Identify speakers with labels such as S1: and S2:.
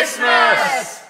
S1: Christmas!